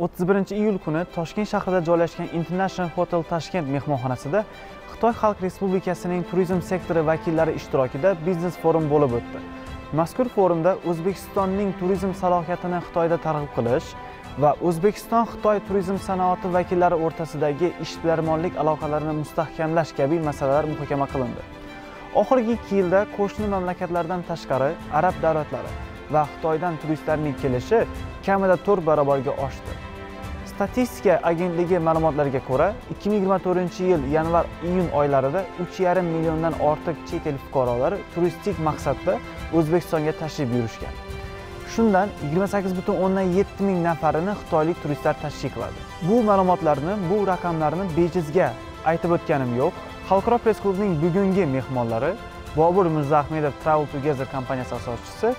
31 iyul kuni toshkent shahrida joylashgan international hotel tashkent mehmonxonasida xitoy xalq respublikasining turizm sektori vakillari ishtirokida biznes forum bo'lib o'tdi. Mazkur forumda o'zbekistonning turizm salohiyatini xitoyda targ'ib qilish va o'zbekiston xitoy turizm sanoati vakillari o'rtasidagi ishbilarmonlik aloqalarini mustahkamlash kabi masalalar muhokama qilindi. Oxirgi ikki yilda qo'shni mamlakatlardan tashqari arab davlatlari va xitoydan turistlarning kelishi kamida to'rt barobarga oshdi. Statistika agentligi ma'lumotlariga ko'ra 2024 yil yanvar iyun oylarida 3,5 milliondan ortiq chet el fuqarolari turistik maqsadda o'zbekistonga tashrif buyurishgan. Shundan 28,7 ming nafarini xitoylik turistlar tashkil qiladi. Bu ma'lumotlarni bu raqamlarni bejizga aytib o'tganim yo'q. Xalqaro press klubning bugungi mehmonlari bobur mirzaahmedov travel together kompaniyasi asoschisi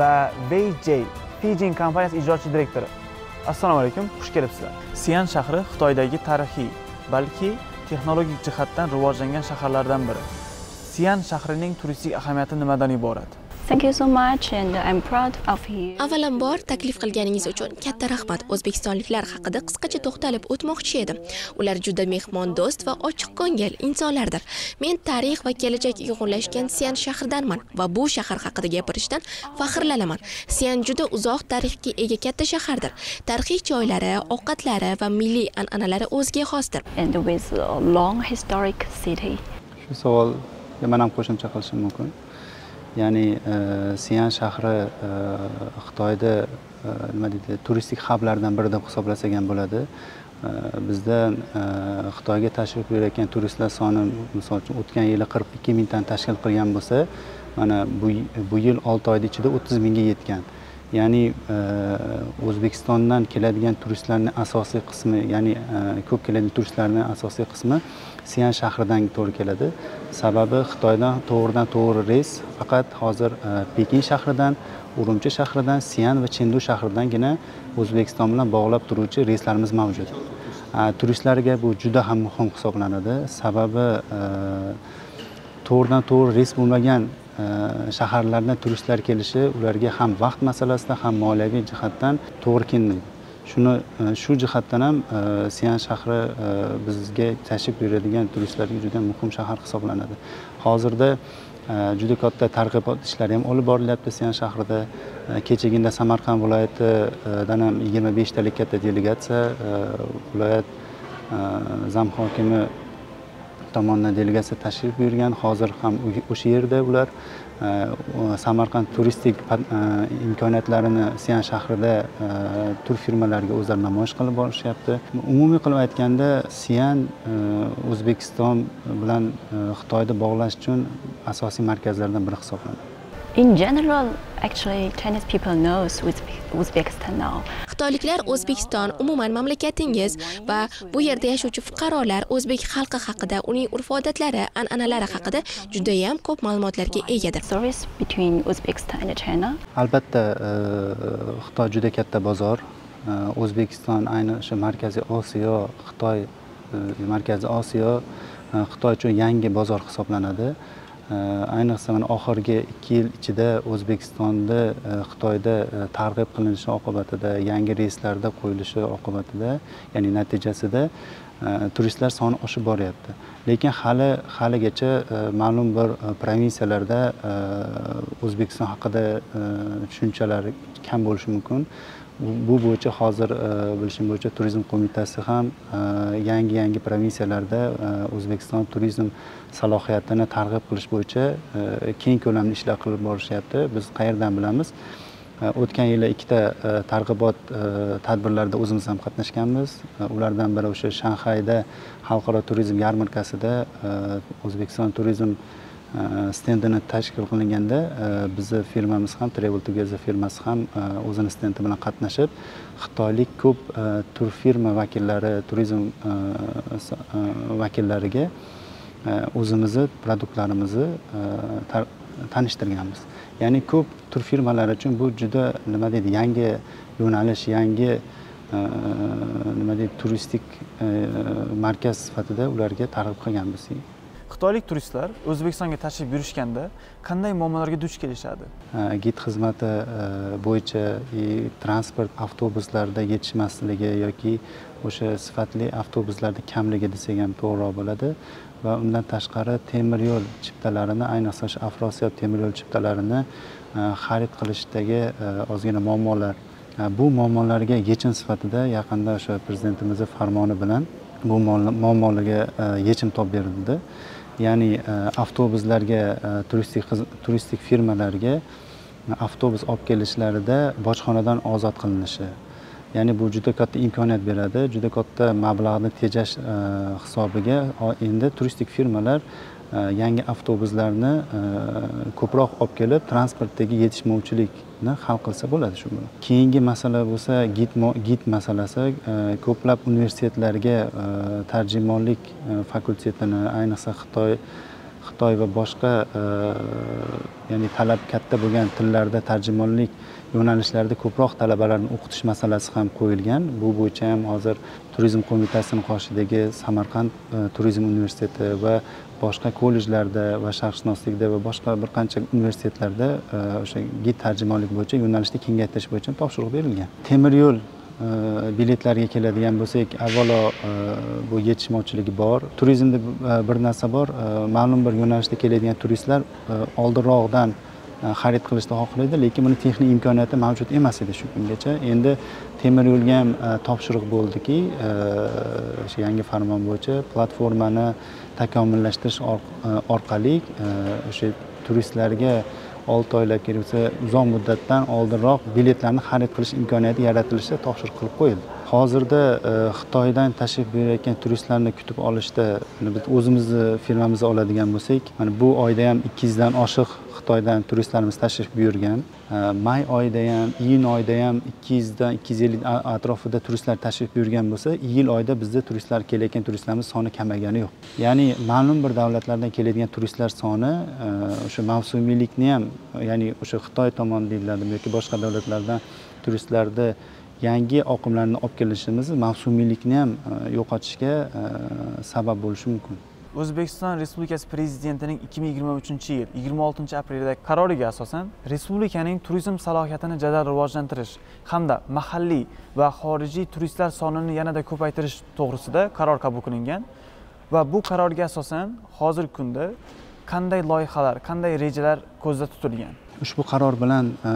va vj fijin kompaniyasi ijrochi direktori assalomu alaykum xush kelibsizlar. Sian shahri xitoydagi tarixiy balki texnologik jihatdan rivojlangan shaharlardan biri. Sian shahrining turistik ahamiyati nimadan iborat? Thank you so much and I'm proud of you. Avvalambor taklif qilganingiz uchun katta rahmat. O'zbekistonliklar haqida qisqacha to'xtalib o'tmoqchi edim. Ular juda mehmondo'st va ochiqko'ngil insonlardir. Men tarix va kelajak uyg'unlashgan Sian shahridanman va bu shahar haqida gapirishdan faxrlanaman. Sian juda uzoq tarixga ega katta shahardir. Tarixiy joylari, ovqatlari va milliy an'analari o'ziga xosdir. And with a long historic city. Shu savolga men ham qo'shimcha qilishim mumkin. Ya'ni e, sian shahri e, xitoyda e, nima deydi turistik hablardan biri deb hisoblasak ham bo'ladi bizda xitoyga tashrif buyurayotgan turistlar soni misol uchun o'tgan yili qirq ikki mingtani tashkil qilgan bo'lsa mana bu bu yil olti oyni ichida o'ttiz mingga yetgan. Ya'ni e, o'zbekistondan keladigan turistlarni asosiy qismi ya'ni e, ko'p keladigan turistlarni asosiy qismi sian shahridan to'g'ri keladi. Sababi xitoydan to'g'ridan to'g'ri reys. Faqat hozir e, pekin shahridan urumchi shahridan sian va chendu shahridangina o'zbekiston bilan bog'lab turuvchi reyslarimiz mavjud. Turistlarga bu juda ham muhim hisoblanadi. Sababi to'g'ridan to'g'ri reys bo'lmagan shaharlardan turistlar kelishi ularga ham vaqt masalasida ham moliyaviy jihatdan to'g'ri kelmaydi. Shuni e, shu jihatdan ham e, sian shahri e, bizga tashrif buyuradigan turistlarga juda muhim shahar hisoblanadi. Hozirda juda katta targ'ibot ishlari ham olib borilyapti sian shahrida. Kechagina samarqand viloyatidan ham yigirma beshtalik katta delegatsiya viloyat zam hokimi tomonidan delegatsiya tashrif buyurgan. Hozir ham o'sha yerda ular e, samarqand turistik e, imkoniyatlarini sian shahrida e, tur firmalariga o'zlari namoyish qilib borishyapti. Umumiy qilib aytganda sian o'zbekiston bilan xitoyni bog'lash uchun asosiy markazlardan biri hisoblanadi. In general, actually Chinese people knows Uzbekistan now. Xitoyliklar O'zbekiston, umuman mamlakatingiz va bu yerda yashovchi fuqarolar o'zbek xalqi haqida, uning urf-odatlari, an'analari haqida juda ham ko'p ma'lumotlarga egadir. Stories between Uzbekistan and China. Albatta, Xitoy juda katta bozor. O'zbekiston ayni o'sha Markaziy Osiyo, Xitoy Markaziy Osiyo Xitoy uchun yangi bozor hisoblanadi. Ayniqsa mana oxirgi ikki yil ichida o'zbekistonda e, xitoyda e, targ'ib qilinishi oqibatida yangi reyslarda qo'yilishi oqibatida ya'ni natijasida e, turistlar soni oshib boryapti. Lekin hali haligacha ma'lum bir provinsiyalarda o'zbekiston haqida tushunchalar kam bo'lishi mumkin. Bu bo'yicha hozir e, bilishim bo'yicha turizm qo'mitasi ham e, yangi yangi provinsiyalarda e, o'zbekiston turizm salohiyatini targ'ib qilish bo'yicha keng ko'lamli ishlar qilib borishyapti. Biz qayerdan bilamiz? O'tgan yili ikkita targ'ibot tadbirlarida o'zimiz ham qatnashganmiz. Ulardan biri o'sha shanxayda xalqaro turizm yarmarkasida o'zbekiston turizm Э, stendini tashkil qilinganda э, bizni firmamiz ham travel together firmasi ham э, o'zini stendi bilan qatnashib xitoylik ko'p e, tur firma vakillari turizm e, e, vakillariga o'zimizni produktlarimizni tanishtirganmiz. Ya'ni ko'p tur firmalar uchun bu juda nima deydi yangi yo'nalish yangi nima deydi turistik markaz sifatida ularga targ'ib qilganmiz. Xitoylik turistlar o'zbekistonga tashrif buyurishganda qanday muammolarga duch kelishadi? Gid xizmati e, bo'yicha e, transport avtobuslarda yetishmasligi yoki o'sha sifatli avtobuslarni kamligi desak ham to'g'riroq bo'ladi. Va undan tashqari temir yo'l chiptalarini ayniqsa o'sha afrosiyob temir yo'l chiptalarini e, xarid qilishdagi ozgina muammolar. Bu muammolarga yechim sifatida yaqinda o'sha prezidentimizni farmoni bilan bu muammolarga yechim topib berildi. Ya'ni e, avtobuslarga e, turistik turistik firmalarga e, avtobus olib kelishlarida bojxonadan ozod qilinishi. Ya'ni bu juda katta imkoniyat beradi. Juda katta mablag'ni tejash hisobiga endi turistik firmalar Э, yangi avtobuslarni э, ko'proq olib kelib transportdagi yetishmovchilikni hal qilsa bo'ladi shu bilan. Keyingi masala bo'lsa gid gid masalasi e, ko'plab universitetlarga e, tarjimonlik e, fakultetini ayniqsa xitoy xitoy va boshqa ya'ni talab katta bo'lgan tillarda tarjimonlik yo'nalishlarida ko'proq talabalarni o'qitish masalasi ham qo'yilgan. Bu bo'yicha ham hozir turizm qo'mitasini qoshidagi samarqand turizm universiteti va boshqa kollejlarda va sharqshunoslikda va boshqa bir qancha universitetlarda e, o'sha gid tarjimonlik bo'yicha yo'nalishni kengaytirish bo'yicha topshiriq berilgan. Temir yo'l e, biletlarga biletlariga keladigan bo'lsak avvalo e, bu yetishmovchiligi bor. Turizmda bir narsa bor ma'lum bir yo'nalishda keladigan turistlar oldinroqdan xarid qilishni xohlaydi lekin buni texnik imkoniyati mavjud emas edi shu kungacha. Endi temir yo'lga ham topshiriq bo'ldiki o'sha yangi farmon bo'yicha platformani takomillashtirish e, orqali e, o'sha turistlarga olti oylab kelsa uzoq muddatdan oldinroq biletlarni xarid qilish imkoniyati yaratilishi topshiriq qilib qo'yildi. Hozirda e, xitoydan tashrif buyurayotgan turistlarni kutib olishda biz o'zimizni firmamiz oladigan bo'lsak mana bu oyda ham ikki yuzdan oshiq xitoydan turistlarimiz tashrif buyurgan e, may oyida ham iyun oyida ham ikki yuzdan ikki yuz ellik atrofida turistlar tashrif buyurgan bo'lsa iyul oyida bizda turistlar kelayotgan turistlarimiz soni kamaygani yo'q. Ya'ni ma'lum bir davlatlardan keladigan turistlar soni e, o'sha mavsumiylikni ham ya'ni o'sha xitoy tomon deyiladimi yoki boshqa davlatlardan turistlarni yangi oqimlarni olib kelishimiz mavsumiylikni ham e, yo'qotishga sabab bo'lishi mumkin. O'zbekiston respublikasi prezidentining 2023 yil 26 apreldagi qaroriga asosan respublikaning turizm salohiyatini jadal rivojlantirish hamda mahalliy va xorijiy turistlar sonini yanada ko'paytirish to'g'risida qaror qabul qilingan. Va bu qarorga asosan hozirgi kunda qanday loyihalar qanday rejalar ko'zda tutilgan? Ushbu qaror bilan e,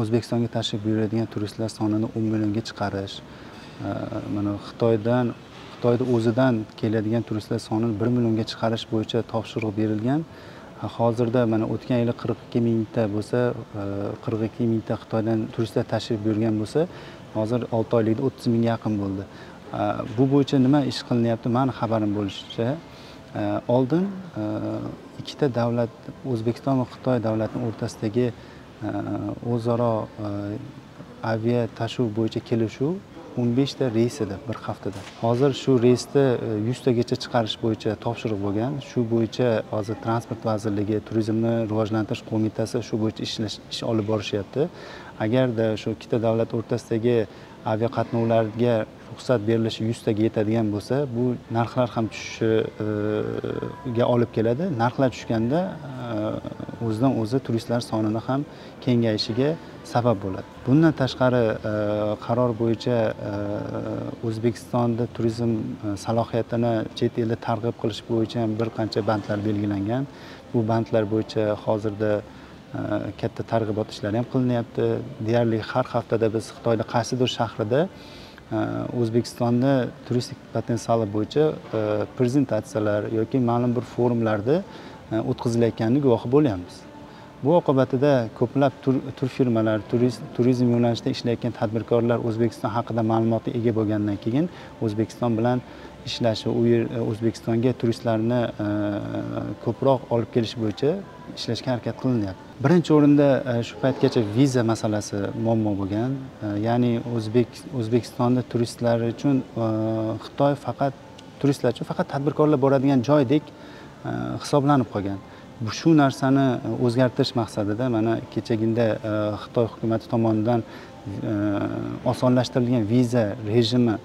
o'zbekistonga tashrif buyuradigan turistlar sonini 10 millionga chiqarish e, mana xitoydan xitoyni o'zidan keladigan turistlar sonini bir millionga chiqarish bo'yicha topshiriq berilgan. Hozirda mana o'tgan yili qirq ikki mingta bo'lsa e, qirq ikki mingta xitoydan turistlar tashrif buyurgan bo'lsa hozir olti oylikda o'ttiz mingga yaqin bo'ldi. Bu bo'yicha nima ish qilinyapti? Mani xabarim bo'lishicha e, oldin e, ikkita davlat o'zbekiston va xitoy davlatini o'rtasidagi o'zaro avia tashuv bo'yicha kelishuv o'n beshta reys edi bir haftada. Hozir shu reysni e, yuztagacha chiqarish bo'yicha topshiriq bo'lgan. Shu bo'yicha hozir transport vazirligi turizmni rivojlantirish qo'mitasi shu bo'yicha ishlash ish olib borishyapti. Agarda shu ikkita davlat o'rtasidagi aviaqatnovlarga ruxsat berilishi yuztaga yetadigan bo'lsa bu narxlar ham tushishiga olib keladi. Narxlar tushganda e, o'zidan o'zi turistlar sonini ham kengayishiga sabab bo'ladi. Bundan tashqari e, qaror bo'yicha e, o'zbekistonda turizm salohiyatini chet elda targ'ib qilish bo'yicha ham bir qancha bandlar belgilangan. Bu bandlar bo'yicha hozirda katta targ'ibot ishlari ham qilinyapti. Deyarli har haftada biz xitoyni qaysidir shahrida o'zbekistonni turistik potensiali bo'yicha e, prezentatsiyalar yoki ma'lum bir forumlarda e, o'tkazilayotganini guvohi bo'lyapmiz. Bu oqibatida ko'plab tur firmalar turizm yo'nalishida ishlayotgan tadbirkorlar o'zbekiston haqida ma'lumotga ega bo'lgandan keyin o'zbekiston bilan ishlashi u yer e, o'zbekistonga turistlarni ko'proq olib kelish bo'yicha ishlashga harakat qilinyapti. Birinchi o'rinda e, shu paytgacha viza masalasi muammo bo'lgan. E, ya'ni o'zbek o'zbekistonda turistlar uchun e, xitoy faqat turistlar uchun faqat tadbirkorlar boradigan joydek hisoblanib qolgan. Shu narsani o'zgartirish maqsadida mana kechagina xitoy hukumati tomonidan osonlashtirilgan viza rejimi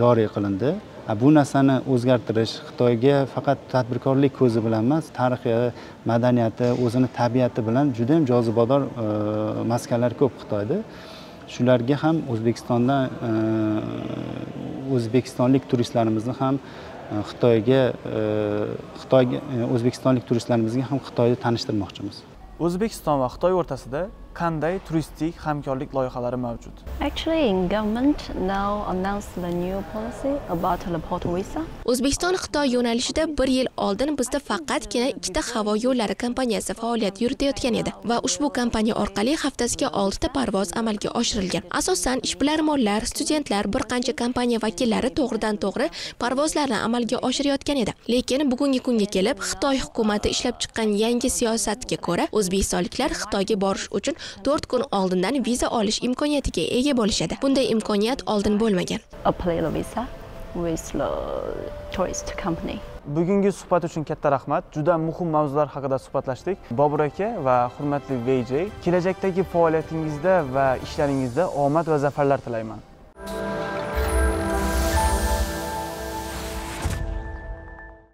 joriy qilindi. Bu narsani o'zgartirish xitoyga faqat tadbirkorlik ko'zi bilan emas tarixi madaniyati o'zini tabiati bilan judayam jozibador e, maskanlar ko'p xitoyda. Shularga ham o'zbekistondan e, o'zbekistonlik turistlarimizni ham e, xitoyga xitoyga o'zbekistonlik turistlarimizga ham xitoyni tanishtirmoqchimiz. O'zbekiston va xitoy o'rtasida qanday turistik hamkorlik loyihalari mavjud? Actually, government now announced the new policy about the port visa. o'zbekiston xitoy yo'nalishida bir yil oldin bizda faqatgina ikkita havo yo'llari kompaniyasi faoliyat yuritayotgan edi va ushbu kompaniya orqali haftasiga oltita parvoz amalga oshirilgan. Asosan ishbilarmonlar studentlar bir qancha kompaniya vakillari to'g'ridan to'g'ri parvozlarni amalga oshirayotgan edi. Lekin bugungi kunga kelib xitoy hukumati ishlab chiqqan yangi siyosatga ko'ra o'zbekistonliklar xitoyga borish uchun to'rt kun oldindan viza olish imkoniyatiga ega bo'lishadi. Bunday imkoniyat oldin bo'lmagan. Bugungi suhbat uchun katta rahmat. Juda muhim mavzular haqida suhbatlashdik. Bobur aka va hurmatli vj kelajakdagi faoliyatingizda va ishlaringizda omad va zafarlar tilayman